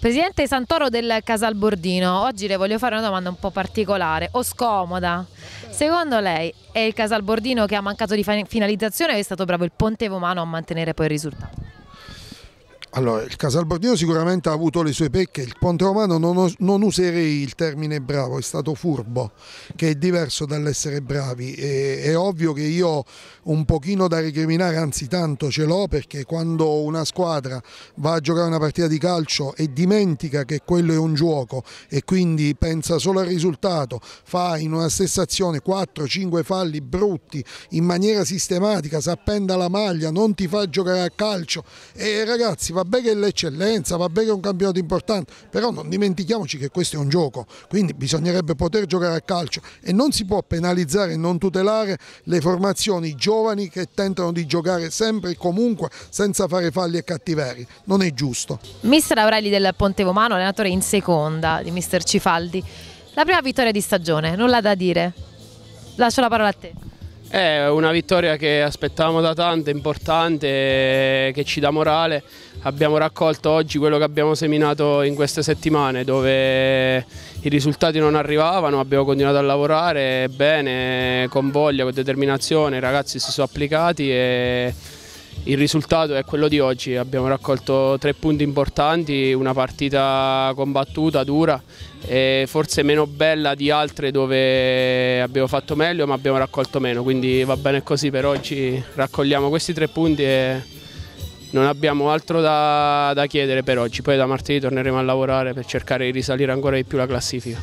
Presidente Santoro del Casalbordino, oggi le voglio fare una domanda un po' particolare o scomoda. Secondo lei è il Casalbordino che ha mancato di finalizzazione o è stato bravo il Ponte Vomano a mantenere poi il risultato? Allora, il Casalbordino sicuramente ha avuto le sue pecche, il Ponte Romano non, non, userei il termine bravo, è stato furbo, che è diverso dall'essere bravi. E, è ovvio che io un pochino da recriminare, anzi tanto ce l'ho, perché quando una squadra va a giocare una partita di calcio e dimentica che quello è un gioco e quindi pensa solo al risultato, fa in una stessa azione 4-5 falli brutti in maniera sistematica, si appenda la maglia, non ti fa giocare a calcio e ragazzi va bene che è l'eccellenza, va bene che è un campionato importante, però non dimentichiamoci che questo è un gioco, quindi bisognerebbe poter giocare a calcio e non si può penalizzare e non tutelare le formazioni giovani che tentano di giocare sempre e comunque senza fare falli e cattiveri, non è giusto. Mister Aureli del Ponte Vomano, allenatore in seconda di Mister Cifaldi, la prima vittoria di stagione, nulla da dire, lascio la parola a te. È una vittoria che aspettavamo da tanto, importante, che ci dà morale. Abbiamo raccolto oggi quello che abbiamo seminato in queste settimane dove i risultati non arrivavano, abbiamo continuato a lavorare bene, con voglia, con determinazione, i ragazzi si sono applicati e il risultato è quello di oggi, abbiamo raccolto tre punti importanti, una partita combattuta, dura forse meno bella di altre dove abbiamo fatto meglio ma abbiamo raccolto meno, quindi va bene così per oggi, raccogliamo questi tre punti e non abbiamo altro da, da chiedere per oggi, poi da martedì torneremo a lavorare per cercare di risalire ancora di più la classifica.